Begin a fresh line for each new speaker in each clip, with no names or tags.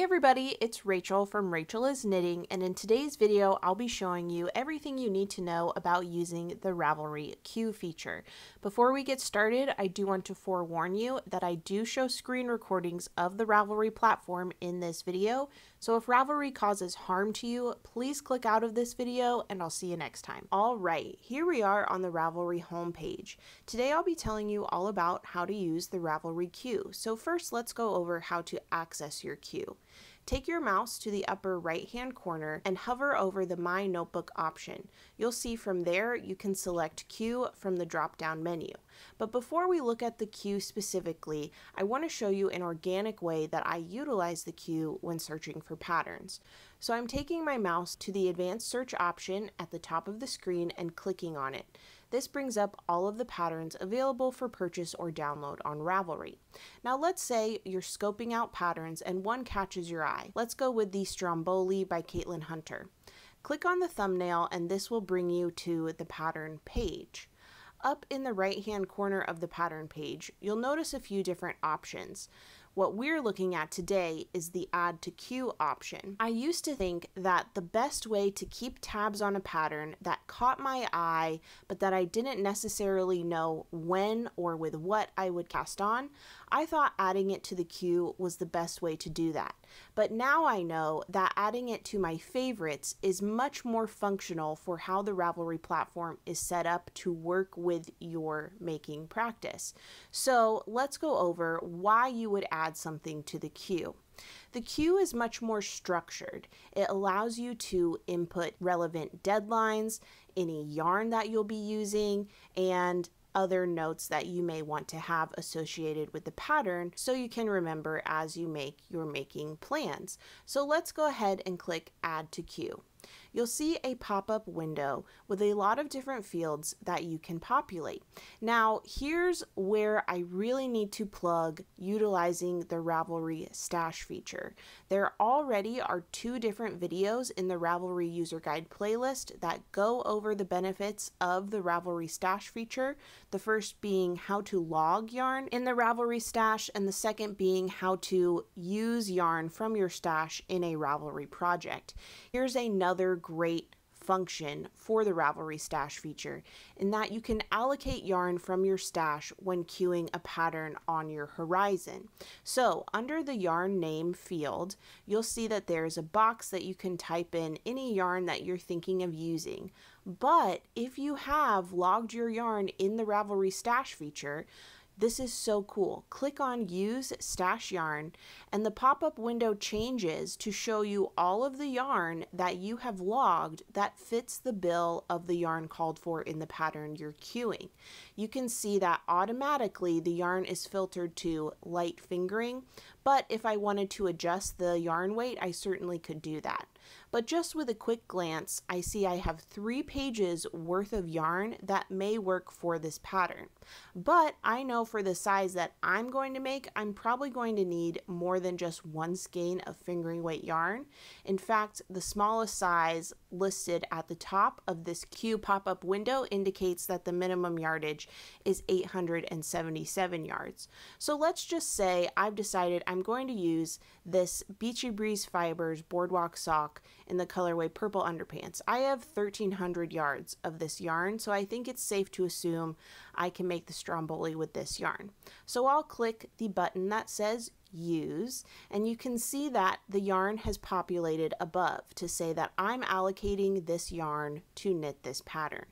Hey everybody, it's Rachel from Rachel is Knitting and in today's video I'll be showing you everything you need to know about using the Ravelry queue feature. Before we get started, I do want to forewarn you that I do show screen recordings of the Ravelry platform in this video, so if Ravelry causes harm to you, please click out of this video and I'll see you next time. Alright, here we are on the Ravelry homepage. Today I'll be telling you all about how to use the Ravelry queue. So first let's go over how to access your queue. Take your mouse to the upper right hand corner and hover over the My Notebook option. You'll see from there you can select Queue from the drop down menu. But before we look at the queue specifically, I want to show you an organic way that I utilize the queue when searching for patterns. So I'm taking my mouse to the advanced search option at the top of the screen and clicking on it. This brings up all of the patterns available for purchase or download on Ravelry. Now let's say you're scoping out patterns and one catches your eye. Let's go with the Stromboli by Caitlin Hunter. Click on the thumbnail and this will bring you to the pattern page. Up in the right hand corner of the pattern page, you'll notice a few different options. What we're looking at today is the add to queue option. I used to think that the best way to keep tabs on a pattern that caught my eye, but that I didn't necessarily know when or with what I would cast on, I thought adding it to the queue was the best way to do that. But now I know that adding it to my favorites is much more functional for how the Ravelry platform is set up to work with your making practice. So let's go over why you would add something to the queue. The queue is much more structured. It allows you to input relevant deadlines, any yarn that you'll be using, and other notes that you may want to have associated with the pattern so you can remember as you make your making plans. So let's go ahead and click add to queue you'll see a pop-up window with a lot of different fields that you can populate. Now, here's where I really need to plug utilizing the Ravelry stash feature. There already are two different videos in the Ravelry user guide playlist that go over the benefits of the Ravelry stash feature. The first being how to log yarn in the Ravelry stash and the second being how to use yarn from your stash in a Ravelry project. Here's another great function for the Ravelry stash feature in that you can allocate yarn from your stash when queuing a pattern on your horizon. So under the yarn name field, you'll see that there's a box that you can type in any yarn that you're thinking of using. But if you have logged your yarn in the Ravelry stash feature, this is so cool. Click on Use Stash Yarn and the pop-up window changes to show you all of the yarn that you have logged that fits the bill of the yarn called for in the pattern you're queuing. You can see that automatically the yarn is filtered to light fingering, but if I wanted to adjust the yarn weight, I certainly could do that. But just with a quick glance, I see I have three pages worth of yarn that may work for this pattern. But I know for the size that I'm going to make, I'm probably going to need more than just one skein of fingering weight yarn. In fact, the smallest size listed at the top of this queue pop-up window indicates that the minimum yardage is 877 yards. So let's just say I've decided I'm going to use this Beachy Breeze Fibers Boardwalk Sock in the colorway Purple Underpants. I have 1300 yards of this yarn, so I think it's safe to assume I can make the Stromboli with this yarn. So I'll click the button that says use and you can see that the yarn has populated above to say that I'm allocating this yarn to knit this pattern.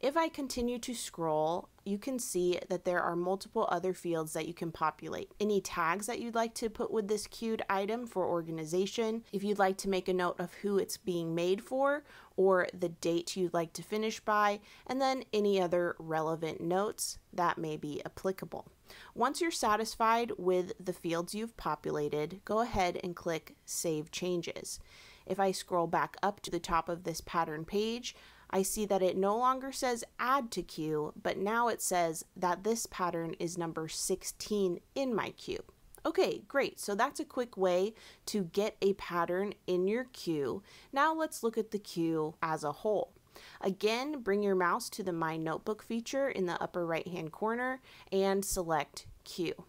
If I continue to scroll, you can see that there are multiple other fields that you can populate. Any tags that you'd like to put with this queued item for organization, if you'd like to make a note of who it's being made for, or the date you'd like to finish by, and then any other relevant notes that may be applicable. Once you're satisfied with the fields you've populated, go ahead and click Save Changes. If I scroll back up to the top of this pattern page, I see that it no longer says add to queue, but now it says that this pattern is number 16 in my queue. Okay, great. So that's a quick way to get a pattern in your queue. Now let's look at the queue as a whole. Again, bring your mouse to the My Notebook feature in the upper right hand corner and select Queue.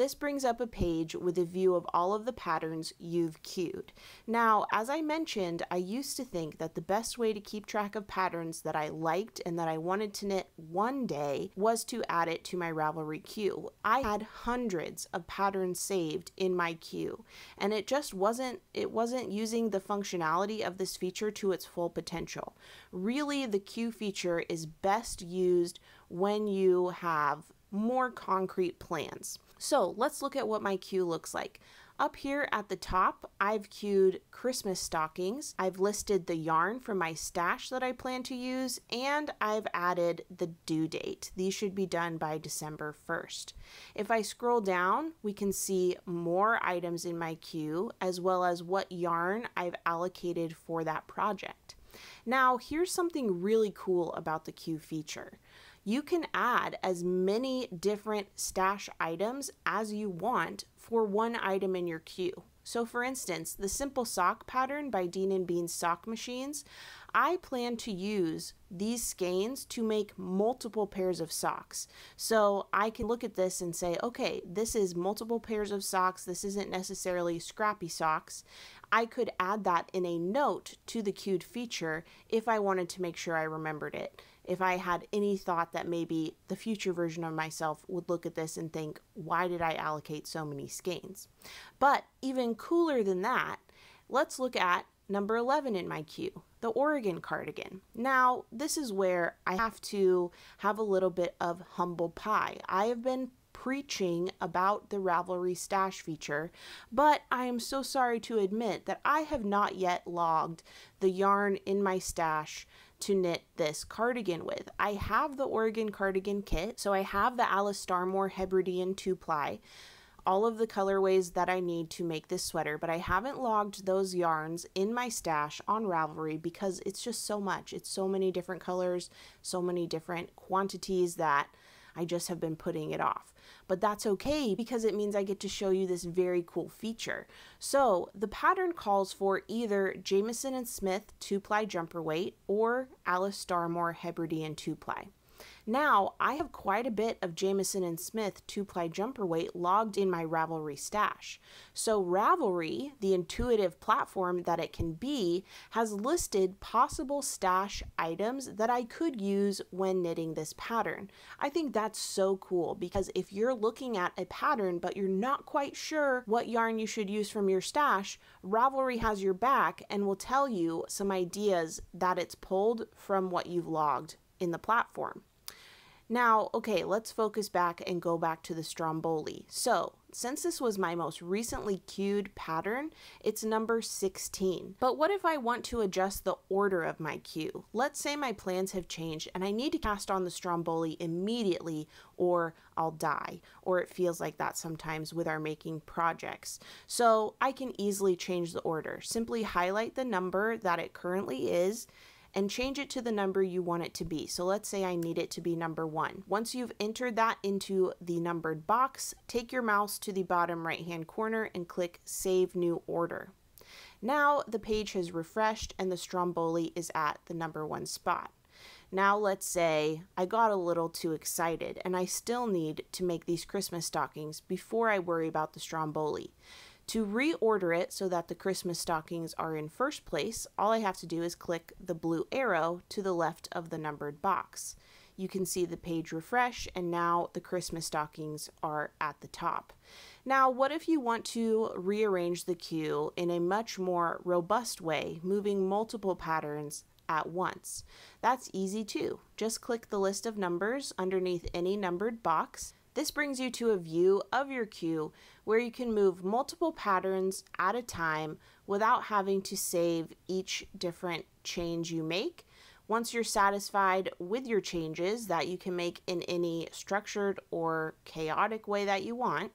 This brings up a page with a view of all of the patterns you've queued. Now, as I mentioned, I used to think that the best way to keep track of patterns that I liked and that I wanted to knit one day was to add it to my Ravelry queue. I had hundreds of patterns saved in my queue, and it just wasn't it wasn't using the functionality of this feature to its full potential. Really, the queue feature is best used when you have more concrete plans. So let's look at what my queue looks like. Up here at the top, I've queued Christmas stockings. I've listed the yarn from my stash that I plan to use, and I've added the due date. These should be done by December 1st. If I scroll down, we can see more items in my queue, as well as what yarn I've allocated for that project. Now, here's something really cool about the queue feature you can add as many different stash items as you want for one item in your queue. So for instance, the simple sock pattern by Dean and Bean sock machines, I plan to use these skeins to make multiple pairs of socks. So I can look at this and say, okay, this is multiple pairs of socks. This isn't necessarily scrappy socks. I could add that in a note to the queued feature if I wanted to make sure I remembered it if I had any thought that maybe the future version of myself would look at this and think, why did I allocate so many skeins? But even cooler than that, let's look at number 11 in my queue, the Oregon cardigan. Now, this is where I have to have a little bit of humble pie. I have been preaching about the Ravelry stash feature, but I am so sorry to admit that I have not yet logged the yarn in my stash to knit this cardigan with. I have the Oregon cardigan kit, so I have the Alice Starmore Hebridean 2 ply, all of the colorways that I need to make this sweater, but I haven't logged those yarns in my stash on Ravelry because it's just so much. It's so many different colors, so many different quantities that I just have been putting it off. But that's okay because it means I get to show you this very cool feature. So the pattern calls for either Jamieson and Smith 2-ply jumper weight or Alice Starmore Hebridean 2-ply. Now, I have quite a bit of Jamieson and Smith two-ply jumper weight logged in my Ravelry stash. So Ravelry, the intuitive platform that it can be, has listed possible stash items that I could use when knitting this pattern. I think that's so cool because if you're looking at a pattern but you're not quite sure what yarn you should use from your stash, Ravelry has your back and will tell you some ideas that it's pulled from what you've logged in the platform. Now, okay, let's focus back and go back to the Stromboli. So, since this was my most recently queued pattern, it's number 16. But what if I want to adjust the order of my queue? Let's say my plans have changed and I need to cast on the Stromboli immediately or I'll die, or it feels like that sometimes with our making projects. So I can easily change the order. Simply highlight the number that it currently is and change it to the number you want it to be. So let's say I need it to be number one. Once you've entered that into the numbered box, take your mouse to the bottom right hand corner and click Save New Order. Now the page has refreshed and the Stromboli is at the number one spot. Now let's say I got a little too excited and I still need to make these Christmas stockings before I worry about the Stromboli. To reorder it so that the Christmas stockings are in first place, all I have to do is click the blue arrow to the left of the numbered box. You can see the page refresh and now the Christmas stockings are at the top. Now, what if you want to rearrange the queue in a much more robust way, moving multiple patterns at once? That's easy too. Just click the list of numbers underneath any numbered box this brings you to a view of your queue where you can move multiple patterns at a time without having to save each different change you make. Once you're satisfied with your changes that you can make in any structured or chaotic way that you want,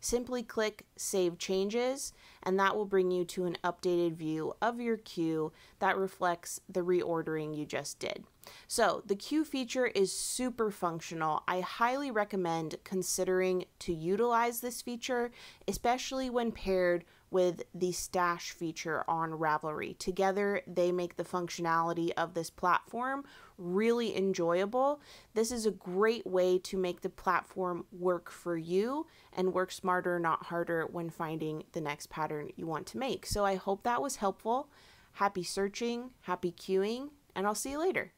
simply click Save Changes, and that will bring you to an updated view of your queue that reflects the reordering you just did. So the queue feature is super functional. I highly recommend considering to utilize this feature, especially when paired with the stash feature on Ravelry. Together, they make the functionality of this platform really enjoyable. This is a great way to make the platform work for you and work smarter, not harder, when finding the next pattern you want to make. So I hope that was helpful. Happy searching, happy queuing, and I'll see you later.